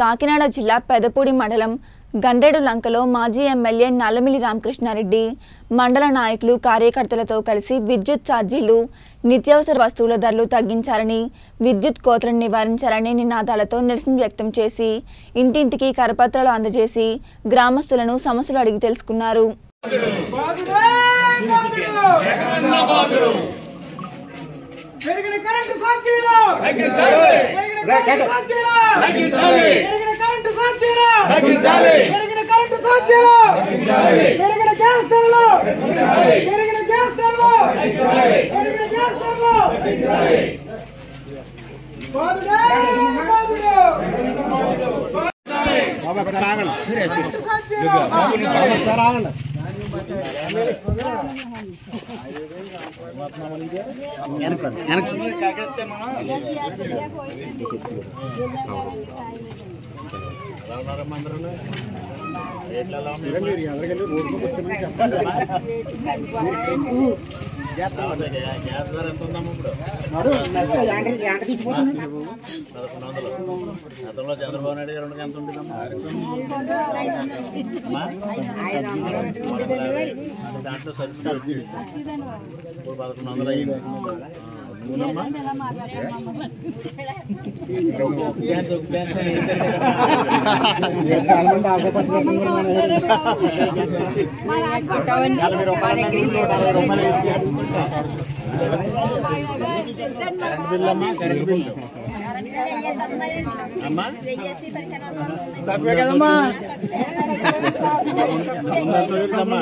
కాకినాడ జిల్లా పెదపూడి మండలం గండేడు లంకలో మాజీ ఎమ్మెల్యే నల్లమిల్లి రామకృష్ణారెడ్డి మండల నాయకులు కార్యకర్తలతో కలిసి విద్యుత్ ఛార్జీలు నిత్యావసర వస్తువుల ధరలు తగ్గించాలని విద్యుత్ కోతలను నివారించాలని నినాదాలతో నిరసన వ్యక్తం చేసి ఇంటింటికి కరపత్రాలు అందజేసి గ్రామస్తులను సమస్యలు అడిగి తెలుసుకున్నారు. పెరిగిన కరెంటు. పెరిగిన కరెంటు పెరిగిన పెరిగిన గ్యాస్ ధరలు పెరిగిన గ్యాస్ ధరలు. ఛార్జీలు. గ్యాస్ ధర ఎంత ఉందమ్మా ఇప్పుడు పదకొండు వందలు గతంలో చంద్రబాబు నాయుడు గారు ఉండగా ఎంత ఉండేదమ్మా అమ్మా? దాంట్లో సబ్సిడీ వచ్చింది ఇప్పుడు పదకొండు వందలు. అయ్యింది నూనెమ్మా? గ్యాస్ ఒక గ్యాస్ అని వేసారు నలభై రూపాయలు నూట అరవై రూపాయలు వేసి అడుగుతుంటా. కరెంట్ బిల్లు అమ్మా. Current bill. అమ్మా? తక్కువే కదమ్మా దొరుకుతుందమ్మా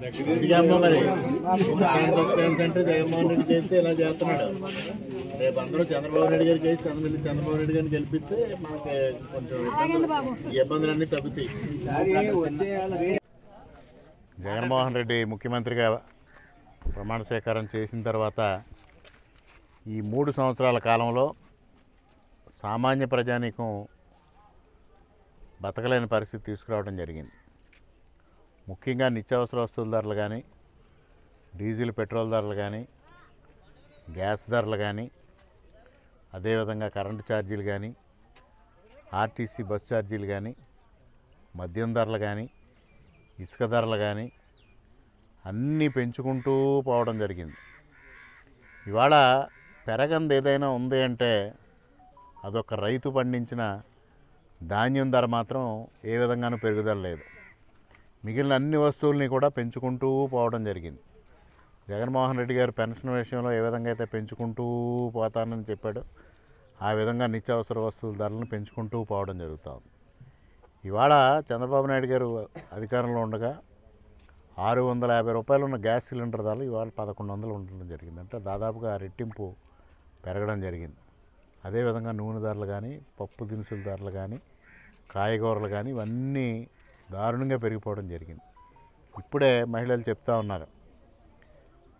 మరి. జగన్మోహన్ రెడ్డి చేస్తే ఇలా చేస్తున్నాడు. రేపు అందరూ చంద్రబాబు నాయుడు గారికి వేసి చంద్రబాబు చంద్రబాబు నాయుడు గారిని గెలిపిస్తే మనకి కొంచెం ఇబ్బందులు- ఈ ఇబ్బందులన్నీ తగ్గుతాయి. జగన్మోహన్ రెడ్డి ముఖ్యమంత్రిగా ప్రమాణ స్వీకారం చేసిన తర్వాత ఈ మూడు సంవత్సరాల కాలంలో సామాన్య ప్రజానీకం బతకలేని పరిస్థితి తీసుకురావడం జరిగింది. ముఖ్యంగా నిత్యావసర వస్తువుల ధరలు కానీ డీజిల్ పెట్రోల్ ధరలు కానీ గ్యాస్ ధరలు కానీ అదేవిధంగా కరెంటు ఛార్జీలు కానీ ఆర్టీసీ బస్ ఛార్జీలు కానీ మద్యం ధరలు కానీ ఇసుక ధరలు కానీ అన్నీ పెంచుకుంటూ పోవడం జరిగింది. ఇవాళ పెరగంది ఏదైనా ఉంది అంటే అదొక రైతు పండించిన ధాన్యం ధర మాత్రం ఏ విధంగానూ పెరుగుదల లేదు. మిగిలిన అన్ని వస్తువుల్ని కూడా పెంచుకుంటూ పోవడం జరిగింది. జగన్మోహన్ రెడ్డి గారు పెన్షన్ విషయంలో ఏ విధంగా అయితే పెంచుకుంటూ పోతానని చెప్పాడో ఆ విధంగా నిత్యావసర వస్తువుల ధరలను పెంచుకుంటూ పోవడం జరుగుతూ ఉంది. ఇవాళ చంద్రబాబు నాయుడు గారు అధికారంలో ఉండగా ఆరు వందల యాభై రూపాయలు ఉన్న గ్యాస్ సిలిండర్ ధరలు ఇవాళ పదకొండు వందలు ఉండడం జరిగింది. అంటే దాదాపుగా రెట్టింపు పెరగడం జరిగింది. అదేవిధంగా నూనె ధరలు కానీ పప్పు దినుసుల ధరలు కానీ కాయగూరలు కానీ ఇవన్నీ దారుణంగా పెరిగిపోవడం జరిగింది. ఇప్పుడే మహిళలు చెప్తా ఉన్నారు.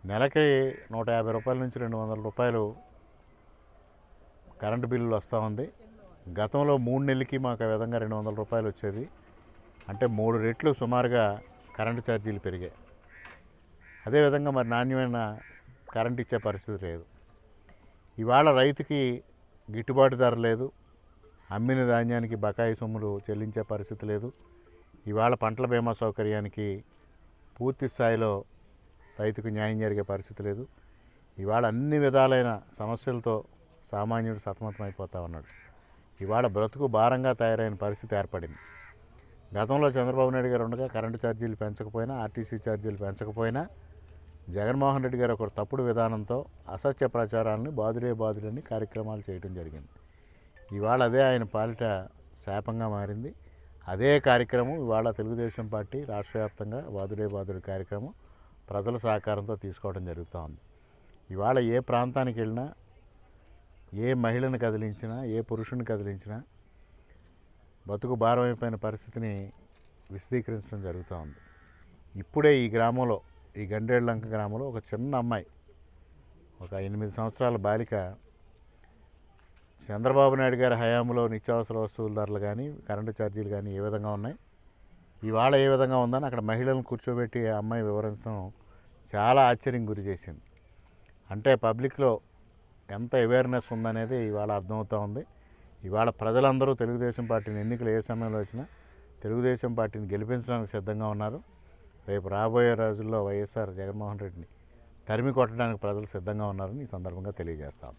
నెలకి నూట యాభై రూపాయల నుంచి రెండు వందల రూపాయలు కరెంటు బిల్లులు వస్తూ ఉంది. గతంలో మూడు నెలలకి మాకు ఆ విధంగా రెండు వందల రూపాయలు వచ్చేది. అంటే మూడు రెట్లు సుమారుగా కరెంటు ఛార్జీలు పెరిగాయి. అదేవిధంగా మరి నాణ్యమైన కరెంట్ ఇచ్చే పరిస్థితి లేదు. ఇవాళ రైతుకి గిట్టుబాటు ధర లేదు. అమ్మిన ధాన్యానికి బకాయి సొమ్ములు చెల్లించే పరిస్థితి లేదు. ఇవాళ పంటల బీమా సౌకర్యానికి పూర్తి స్థాయిలో రైతుకు న్యాయం జరిగే పరిస్థితి లేదు. ఇవాళ అన్ని విధాలైన సమస్యలతో సామాన్యుడు సతమతమైపోతా ఉన్నాడు. ఇవాళ బ్రతుకు భారంగా తయారైన పరిస్థితి ఏర్పడింది. గతంలో చంద్రబాబు నాయుడు గారు ఉండగా కరెంటు ఛార్జీలు పెంచకపోయినా ఆర్టీసీ ఛార్జీలు పెంచకపోయినా జగన్మోహన్ రెడ్డి గారు ఒక తప్పుడు విధానంతో అసత్య ప్రచారాలను బాధుడే బాధుడని కార్యక్రమాలు చేయడం జరిగింది. ఇవాళ అదే ఆయన పాలిట శాపంగా మారింది. అదే కార్యక్రమం ఇవాళ తెలుగుదేశం పార్టీ రాష్ట్ర వ్యాప్తంగా వాదుడే బాదుడు కార్యక్రమం ప్రజల సహకారంతో తీసుకోవడం జరుగుతూ ఉంది. ఇవాళ ఏ ప్రాంతానికి వెళ్ళినా ఏ మహిళను కదిలించినా ఏ పురుషుని కదిలించినా బతుకు భారమైపోయిన పరిస్థితిని విశదీకరించడం జరుగుతూ ఉంది. ఇప్పుడే ఈ గ్రామంలో ఈ గండేళ్ళంక గ్రామంలో ఒక చిన్న అమ్మాయి ఒక ఎనిమిది సంవత్సరాల బాలిక చంద్రబాబు నాయుడు గారి హయాంలో నిత్యావసర వస్తువుల ధరలు కానీ కరెంటు ఛార్జీలు కానీ ఏ విధంగా ఉన్నాయి? ఇవాళ ఏ విధంగా ఉందని అక్కడ మహిళలను కూర్చోబెట్టి ఆ అమ్మాయి వివరించడం చాలా ఆశ్చర్యం గురి చేసింది. అంటే పబ్లిక్లో ఎంత అవేర్నెస్ ఉందనేది ఇవాళ అర్థమవుతూ ఉంది. ఇవాళ ప్రజలందరూ తెలుగుదేశం పార్టీని ఎన్నికలు ఏ సమయంలో వచ్చినా తెలుగుదేశం పార్టీని గెలిపించడానికి సిద్ధంగా ఉన్నారు. రేపు రాబోయే రోజుల్లో వైఎస్ఆర్ జగన్మోహన్ రెడ్డిని తరిమి కొట్టడానికి ప్రజలు సిద్ధంగా ఉన్నారని ఈ సందర్భంగా తెలియజేస్తాం.